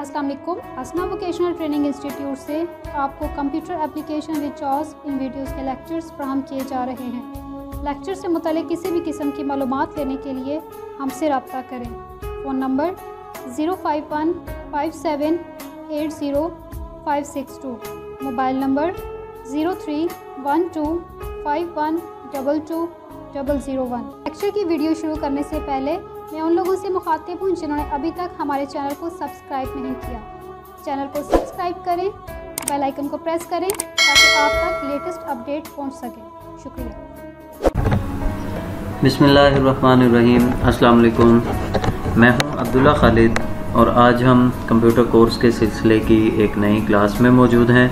अस्सलाम वालेकुम हसना vocational training institute से आपको computer application with in videos के लेक्चर्स फ्राहम किए जा रहे हैं। लेक्चर से मुतल किसी भी किस्म की मालूम लेने के लिए हमसे रबता करें। Phone number zero five one five seven eight zero five six two. Mobile number zero three one two five one double two double zero one. Lecture की वीडियो शुरू करने से पहले मैं उन लोगों से मुखातिब हूँ जिन्होंने अभी तक हमारे चैनल को सब्सक्राइब नहीं किया। चैनल को सब्सक्राइब करें, बेल आइकन को प्रेस करें, ताकि आप तक लेटेस्ट अपडेट पहुँच सके। शुक्रिया। बिसमीम वालेकुम मैं हूँ अब्दुल्ला खालिद और आज हम कंप्यूटर कोर्स के सिलसिले की एक नई क्लास में मौजूद हैं।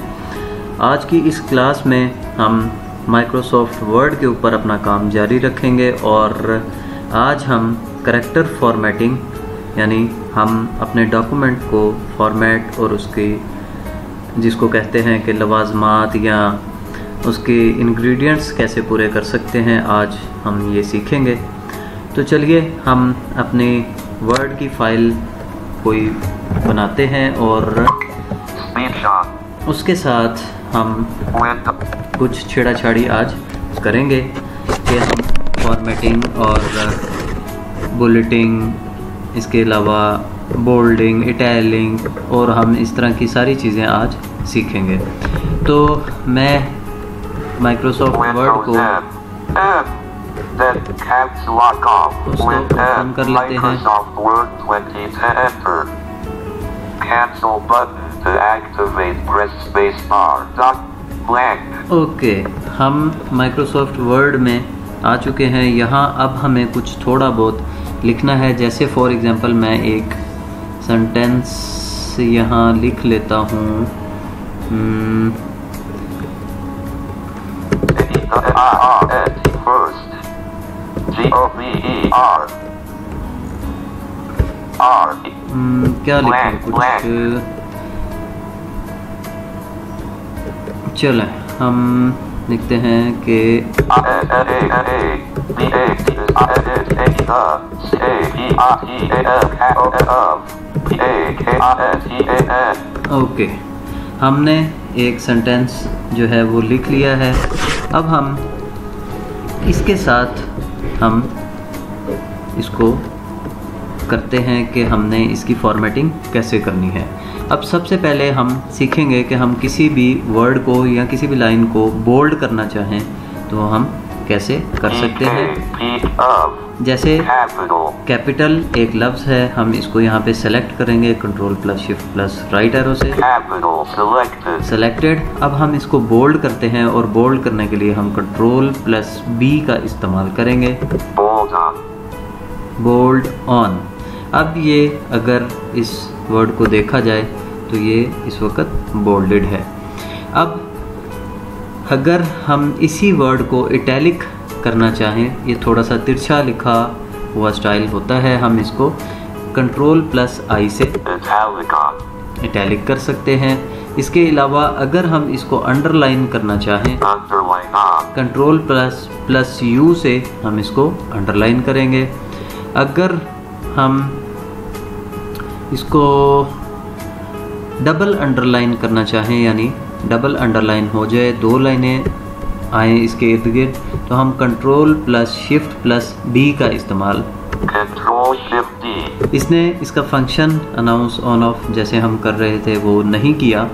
आज की इस क्लास में हम माइक्रोसॉफ्ट वर्ड के ऊपर अपना काम जारी रखेंगे और आज हम करेक्टर फॉर्मेटिंग यानी हम अपने डॉक्यूमेंट को फॉर्मेट और उसके, जिसको कहते हैं कि लवाजमात या उसके इंग्रेडिएंट्स कैसे पूरे कर सकते हैं, आज हम ये सीखेंगे। तो चलिए, हम अपने वर्ड की फ़ाइल कोई बनाते हैं और उसके साथ हम कुछ छेड़ा छाड़ी आज करेंगे कि हम फॉर्मेटिंग और बुलेटिंग इसके अलावा बोल्डिंग इटैलिंग और हम इस तरह की सारी चीज़ें आज सीखेंगे तो मैं माइक्रोसॉफ्ट वर्ड को उसको ओपन कर लेते हैं Cancel button to activate press space bar. Dot blank. Okay हम माइक्रोसॉफ्ट वर्ड में आ चुके हैं यहाँ अब हमें कुछ थोड़ा बहुत लिखना है जैसे फॉर एग्जांपल मैं एक सेंटेंस यहाँ लिख लेता हूँ. R. हम्म, क्या लिखें कुछ. चलें हम लिखते हैं कि. ओके, हमने एक सेंटेंस जो है वो लिख लिया है अब हम इसके साथ हम इसको करते हैं कि हमने इसकी फॉर्मेटिंग कैसे करनी है अब सबसे पहले हम सीखेंगे कि हम किसी भी वर्ड को या किसी भी लाइन को बोल्ड करना चाहें तो हम कैसे कर सकते हैं? जैसे कैपिटल एक लफ्ज़ है हम इसको यहाँ पे सेलेक्ट करेंगे control plus shift plus right arrow से। सेलेक्टेड अब हम इसको बोल्ड करते हैं और बोल्ड करने के लिए हम कंट्रोल प्लस बी का इस्तेमाल करेंगे। बोल्ड ऑन अब ये अगर इस वर्ड को देखा जाए तो ये इस वक्त बोल्डेड है। अब अगर हम इसी वर्ड को इटैलिक करना चाहें, ये थोड़ा सा तिरछा लिखा हुआ स्टाइल होता है, हम इसको कंट्रोल प्लस आई से इटैलिक कर सकते हैं। इसके अलावा अगर हम इसको अंडरलाइन करना चाहें कंट्रोल प्लस प्लस यू से हम इसको अंडरलाइन करेंगे। अगर हम इसको डबल अंडरलाइन करना चाहें यानी डबल अंडरलाइन हो जाए दो लाइनें आए इसके इर्द गिर्द तो हम control plus shift plus D का इस्तेमाल. इसने इसका फ़ंक्शन अनाउंस ऑन ऑफ़ जैसे हम कर रहे थे वो नहीं किया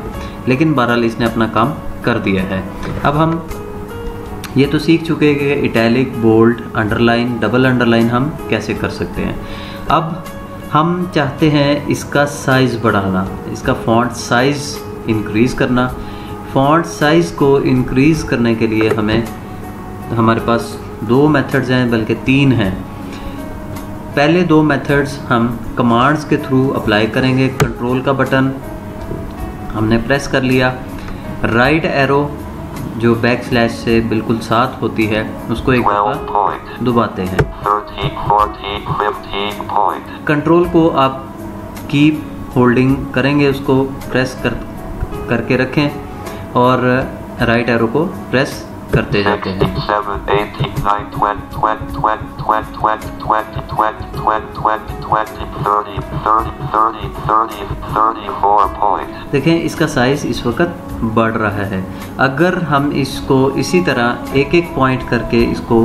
लेकिन बहरहाल इसने अपना काम कर दिया है अब हम ये तो सीख चुके हैं कि italic bold underline double underline हम कैसे कर सकते हैं अब हम चाहते हैं इसका साइज़ बढ़ाना, इसका फॉन्ट साइज़ इंक्रीज़ करना। फॉन्ट साइज़ को इंक्रीज़ करने के लिए हमें, हमारे पास दो मेथड्स हैं, बल्कि तीन हैं। पहले दो मेथड्स हम कमांड्स के थ्रू अप्लाई करेंगे। कंट्रोल का बटन हमने प्रेस कर लिया। राइट एरो जो बैक स्लैश से बिल्कुल साथ होती है उसको एक 12 दफ़ा दुबाते हैं 13, 14, 15 point. कंट्रोल को आप कीप होल्डिंग करेंगे उसको प्रेस कर करके रखें और राइट एरो को प्रेस करते जाते हैं देखें इसका साइज़ इस वक्त बढ़ रहा है अगर हम इसको इसी तरह एक एक पॉइंट करके इसको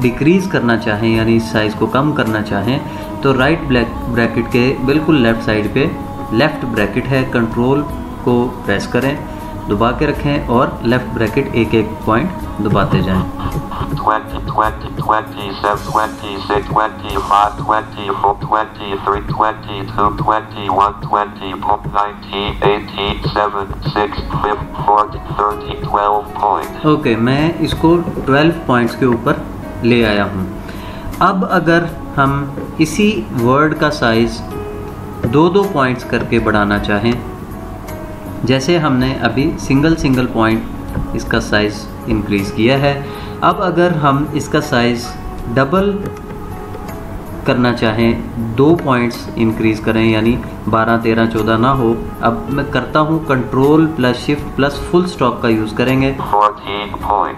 डिक्रीज़ करना चाहें यानी इस साइज़ को कम करना चाहें तो राइट ब्लैक ब्रैकेट के बिल्कुल लेफ़्ट साइड पे लेफ़्ट ब्रैकेट है कंट्रोल को प्रेस करें दबा के रखें और लेफ़्ट ब्रैकेट एक एक पॉइंट दबाते जाएँ 20, 20, 27, 26, 25, 24, 23, 22, 21, 20, 19, 18, 7, 6, 5, 4, 30, 12 points. ओके मैं इसको 12 पॉइंट्स के ऊपर ले आया हूँ अब अगर हम इसी वर्ड का साइज़ दो दो पॉइंट्स करके बढ़ाना चाहें जैसे हमने अभी सिंगल सिंगल पॉइंट इसका साइज़ इंक्रीज़ किया है। अब अगर हम इसका साइज़ डबल करना चाहें दो पॉइंट्स इंक्रीज़ करें यानी 12, 13, 14 ना हो अब मैं करता हूँ control plus shift plus full stop का यूज़ करेंगे।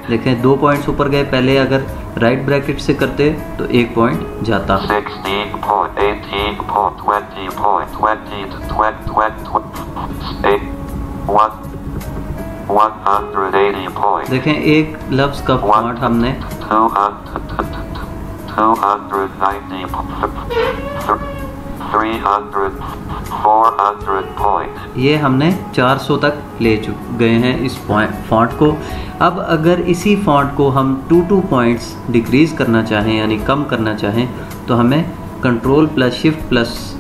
देखें दो पॉइंट्स ऊपर गए पहले अगर राइट ब्रैकेट से करते तो एक पॉइंट जाता। 16 point, 18 point, 20 point, 20 to 20, 20, 8, 1, 180 देखें एक लफ्ज़ का फॉन्ट हमने 200, 290 300, 400 point, ये हमने 400 तक ले चुक गए हैं इस फॉन्ट को। अब अगर इसी फॉन्ट को हम टू टू पॉइंट्स डिक्रीज़ करना चाहें यानी कम करना चाहें तो हमें control plus shift plus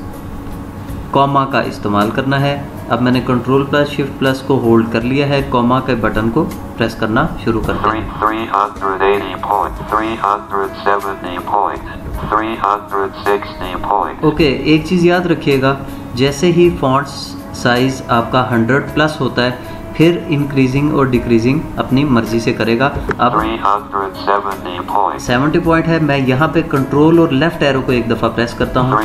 comma का इस्तेमाल करना है। अब मैंने कंट्रोल प्लस शिफ्ट प्लस को होल्ड कर लिया है कॉमा के बटन को प्रेस करना शुरू कर three, 380 point, 370 point, 360 point. Okay एक चीज़ याद रखिएगा जैसे ही फॉन्ट्स साइज़ आपका 100 प्लस होता है फिर इंक्रीजिंग और डिक्रीजिंग अपनी मर्ज़ी से करेगा। अब 370 70 पॉइंट है मैं यहाँ पे कंट्रोल और लेफ़्ट एरो को एक दफ़ा प्रेस करता हूँ।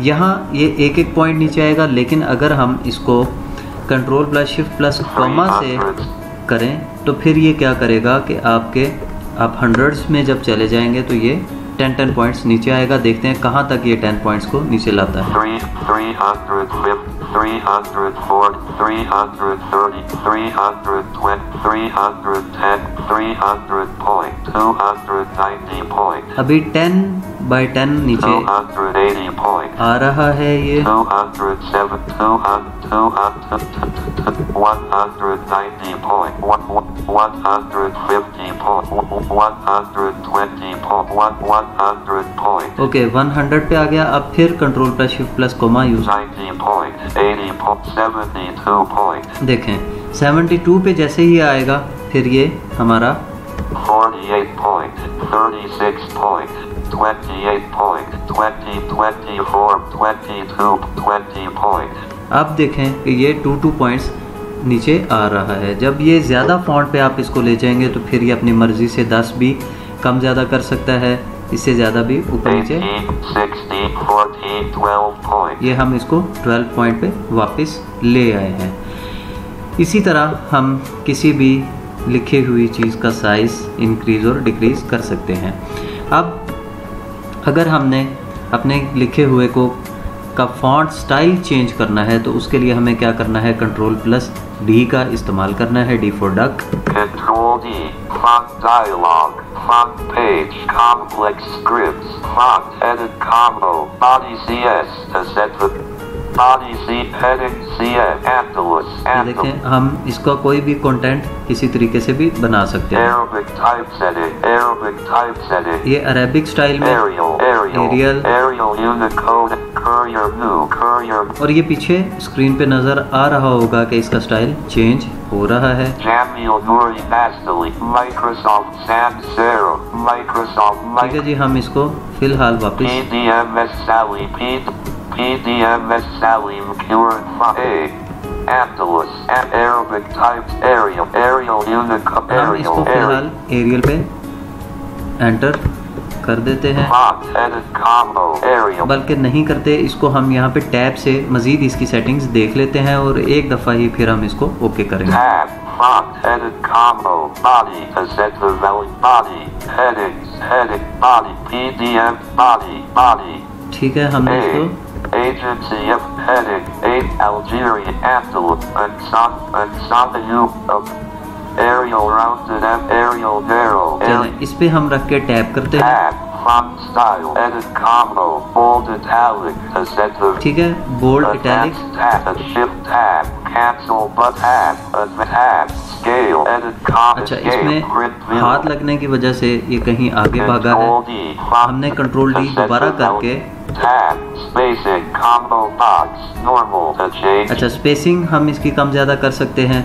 यहाँ ये एक एक पॉइंट नीचे आएगा लेकिन अगर हम इसको control plus shift plus comma से करें तो फिर ये क्या करेगा कि आपके आप हंड्रेड्स में जब चले जाएँगे तो ये टेन टेन पॉइंट नीचे आएगा देखते हैं कहाँ तक ये टेन पॉइंट को नीचे लाता है। अभी टेन बाई टेन नीचे। आ रहा है ये। ओके, वन हंड्रेड पे आ गया। अब फिर control plus shift plus comma use देखें सेवेंटी टू पे जैसे ही आएगा, फिर ये हमारा 48 28 point, 20, 24, 22, 20 point. अब देखें कि ये टू टू पॉइंट्स नीचे आ रहा है। जब ये ज़्यादा फॉन्ट पे आप इसको ले जाएँगे तो फिर ये अपनी मर्ज़ी से 10 भी कम ज़्यादा कर सकता है। इससे ज़्यादा भी ऊपर नीचे। 16, 14, 12 ये हम इसको 12 पॉइंट पे वापस ले आए हैं। इसी तरह हम किसी भी लिखी हुई चीज़ का साइज़ इंक्रीज़ और डिक्रीज़ कर सकते हैं। अब अगर हमने अपने लिखे हुए को का फॉन्ट स्टाइल चेंज करना है तो उसके लिए हमें क्या करना है? कंट्रोल प्लस डी का इस्तेमाल करना है D for duck control D font dialog font page complex scripts, font edit combo body CS to देखें हम इसका कोई भी कंटेंट किसी तरीके से भी बना सकते हैं। ये अरेबिक स्टाइल में एरियल और ये पीछे स्क्रीन पे नज़र आ रहा होगा कि इसका स्टाइल चेंज हो रहा है। ठीक है जी हम इसको फ़िलहाल वापस PDMS Salim Kuran Arabic Arial पे एंटर कर देते हैं। बल्कि नहीं करते इसको हम यहाँ पे टैब से मजीद इसकी सेटिंग्स देख लेते हैं और एक दफ़ा ही फिर हम इसको ओके करेंगे। ठीक है हमने इसको agency of heading eight Algeria Antelope and Son and Son you of aerial rounded and aerial narrow चलें इस पे हम रख के टैप करते हैं tab font style edit combo bold italic set the ठीक है bold italic tab, a shift tab, cancel but tab, a tab, scale, edit comment, अच्छा इसमें हाथ लगने की वजह से ये कहीं आगे भागा है हमने कंट्रोल डी दोबारा करके tab, spacing, combo box, normal अच्छा स्पेसिंग हम इसकी कम ज़्यादा कर सकते हैं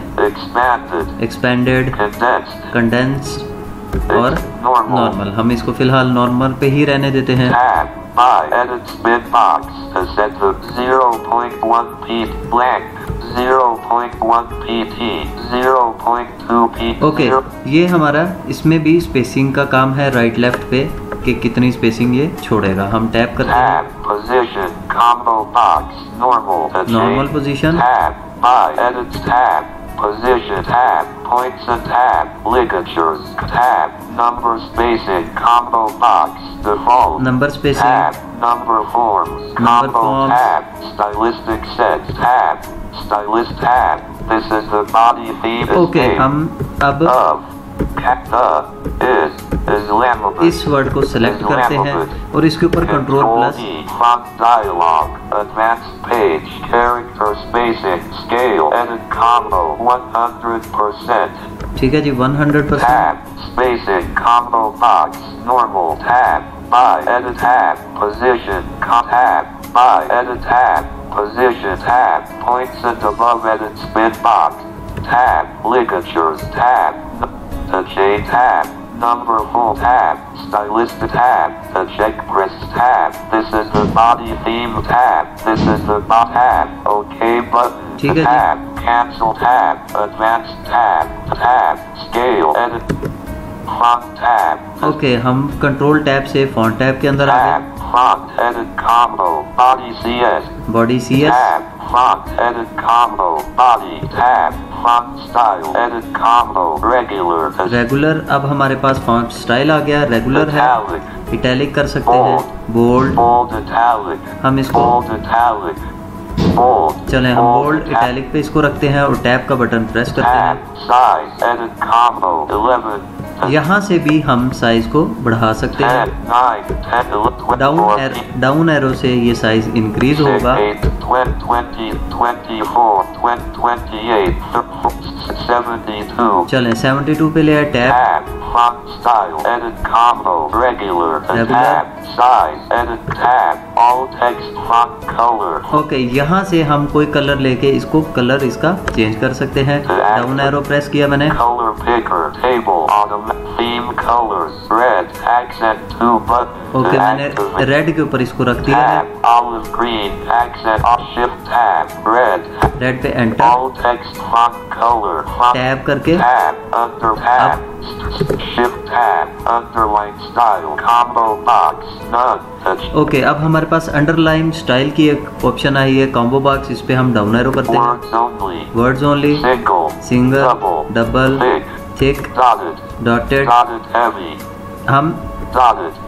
एक्सपेंडेड कंडेंस्ड और नॉर्मल हम इसको फ़िलहाल नॉर्मल पे ही रहने देते हैं। Tab, by, edit spin box to set the 0.1 p blank, 0.1 pt, 0.2 p, okay ये हमारा इसमें भी स्पेसिंग का काम है राइट लेफ़्ट पे कि कितनी स्पेसिंग ये छोड़ेगा। हम टैप करते हैं। Normal. Position position tab, points and tab, ligatures, tab, number spacing, combo box, default, number spacing, tab, number forms, number combo forms. tab, stylistic sets tab, stylist tab, this is the body theme okay, um, above of, the, इस word को select करते हैं और इसके ऊपर control Control plus D, font dialog, advanced page, character spacing, scale, edit combo, 100%, ठीक है जी 100 percent tab, spacing, combo box, normal, tab, by, edit tab, position, com, tab, by, edit tab, position, tab, points and above edit spin box, tab, ligatures, tab, the J tab, Number whole tab, stylistic tab, the checklist tab, this is the body theme tab, this is the bot tab, okay button tab, cancel tab, advanced tab, tab, scale. Edit. Okay हम control tab से font tab के अंदर आ गए। Body C S regular अब हमारे पास font style आ गया। Regular है। Italic कर सकते हैं। बोल्ड हम इसको चले हम बोल्ड इटैलिक पे इसको रखते हैं और टैब का बटन प्रेस करते हैं। यहाँ से भी हम साइज़ को बढ़ा सकते हैं। डाउन डाउन एरो से ये साइज़ इंक्रीज होगा। चले सेवेंटी टू पे ले टैप ओके यहाँ से हम कोई कलर लेके इसको कलर इसका चेंज कर सकते हैं। डाउन एरो प्रेस किया मैंने। Colour paper table automatic theme colors, red, accent 2 button, okay to मैंने. रेड के ऊपर इसको रख दिया है olive green, accent, shift tab, red, red पे enter all text font color, tab करके tab, under tab, shift tab, underline style, combo box, none, okay अब हमारे पास अंडरलाइन स्टाइल की एक ऑप्शन आई है कॉम्बो बॉक्स इस पे हम डाउन एरो करते हैं words only single double thick target, हम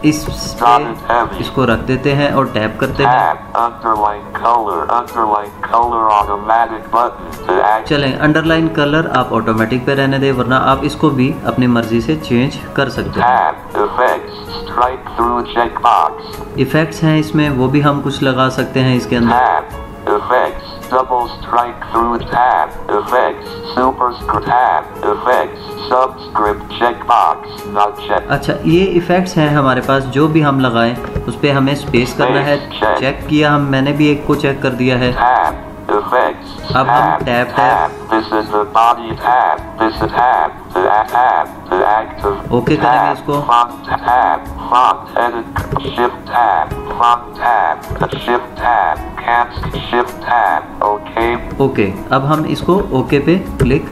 इस पे इसको रख देते हैं और टैप करते हैं। चलें अंडरलाइन कलर आप ऑटोमेटिक पे रहने दें वरना आप इसको भी अपनी मर्ज़ी से चेंज कर सकते हैं। इफेक्ट्स हैं इसमें वो भी हम कुछ लगा सकते हैं इसके अंदर। Double strike through tab, effects, superscript tab, effects, subscript checkbox, not check, अच्छा ये इफेक्ट्स हैं हमारे पास जो भी हम लगाएँ उस पे हमें स्पेस करना है चेक किया हम मैंने भी एक को चेक कर दिया है tab, अब हम टैप टैप ओके करेंगे इसको। ओके अब हम इसको ओके पे क्लिक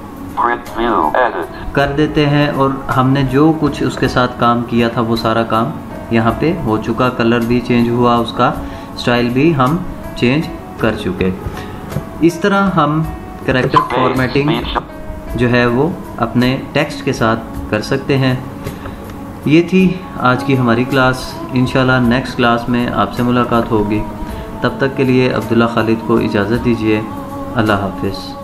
कर देते हैं और हमने जो कुछ उसके साथ काम किया था वो सारा काम यहाँ पे हो चुका। कलर भी चेंज हुआ उसका स्टाइल भी हम चेंज कर चुके। इस तरह हम करेक्टर फॉर्मेटिंग जो है वो अपने टेक्स्ट के साथ कर सकते हैं। ये थी आज की हमारी क्लास इन नेक्स्ट क्लास में आपसे मुलाकात होगी। तब तक के लिए अब्दुल्ला खालिद को इजाज़त दीजिए। अल्लाह हाफिज़।